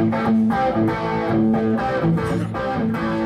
Thank you.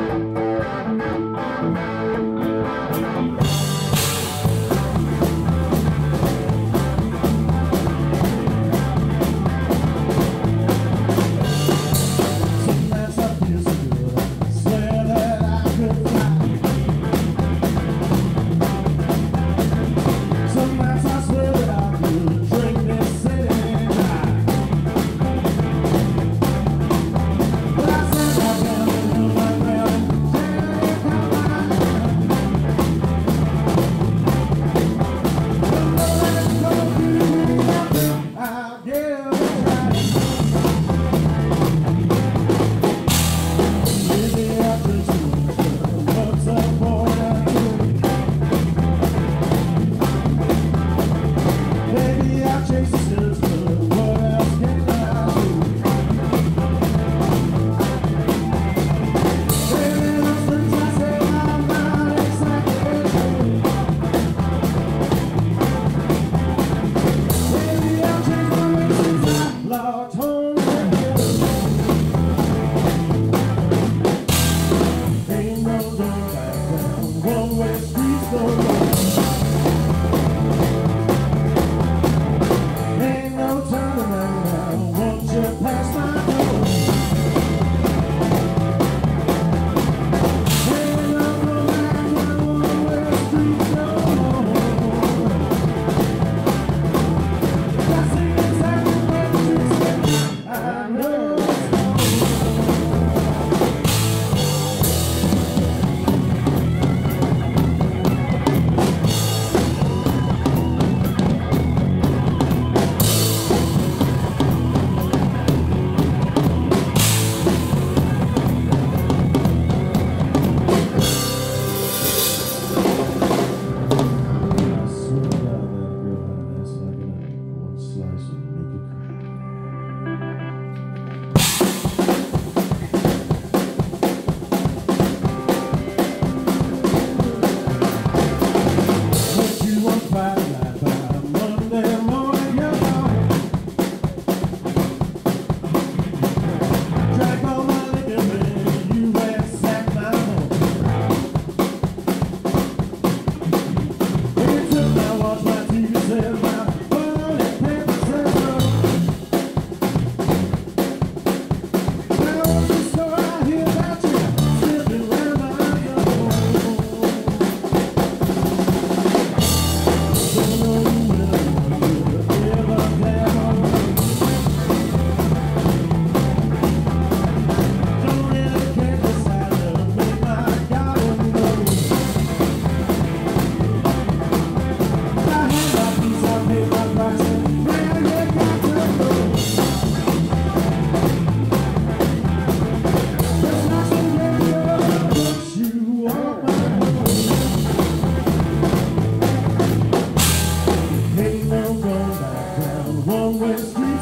one-way street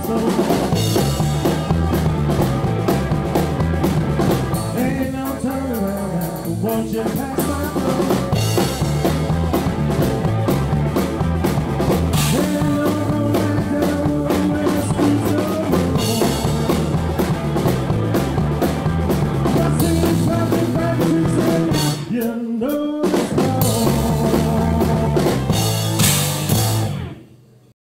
Ain't no turning you pass my door